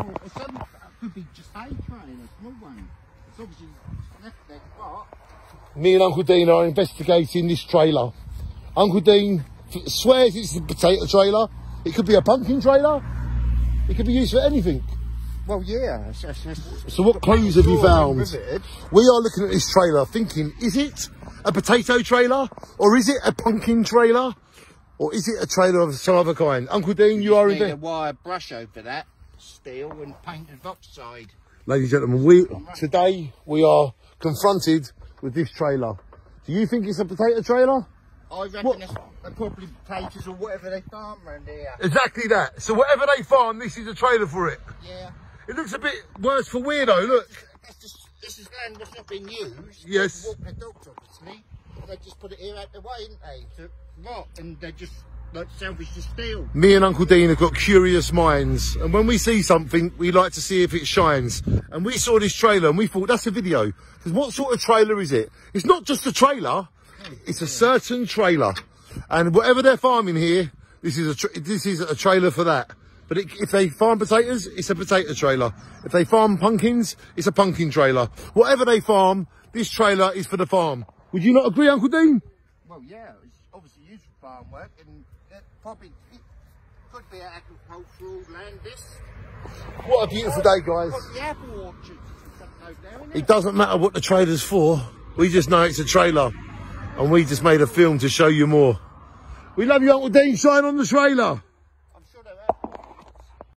Or some could be just hay train, a small one. It's obviously left there, but Me and Uncle Dean are investigating this trailer. Uncle Dean swears it's a potato trailer. It could be a pumpkin trailer. It could be used for anything. well, yeah. It's, it's, it's, So what clues have you found? We are looking at this trailer thinking, is it a potato trailer? Or is it a pumpkin trailer? Or is it a trailer of some other kind? Uncle Dean, you are in Need a there. wire brush over that, steel and painted oxide. Ladies and gentlemen, we today we are confronted with this trailer. Do you think it's a potato trailer? I reckon What? it's probably potatoes or whatever they farm around here. Exactly that. So whatever they farm, this is a trailer for it. Yeah. It looks a bit worse for weirdo, look. That's just, this is land that's not been used. Yes. They Walk their dogs, obviously. They just put it here out the way, didn't they? To rot, and they're just like to steal. Me and Uncle Dean have got curious minds, and when we see something, we like to see if it shines. And we saw this trailer, and we thought that's a video. Because what sort of trailer is it? It's not just a trailer; it's a certain trailer. And whatever they're farming here, this is a this is a trailer for that. But it, if they farm potatoes, it's a potato trailer. If they farm pumpkins, it's a pumpkin trailer. Whatever they farm, this trailer is for the farm. Would you not agree, Uncle Dean? Well, yeah, it's obviously used for farm work, and it probably it could be an agricultural land. This What a beautiful day, guys. the apple orchards and stuff over there, isn't It it? doesn't matter what the trailer's for. We just know it's a trailer. And we just made a film to show you more. We love you, Uncle Dean. Shine on the trailer.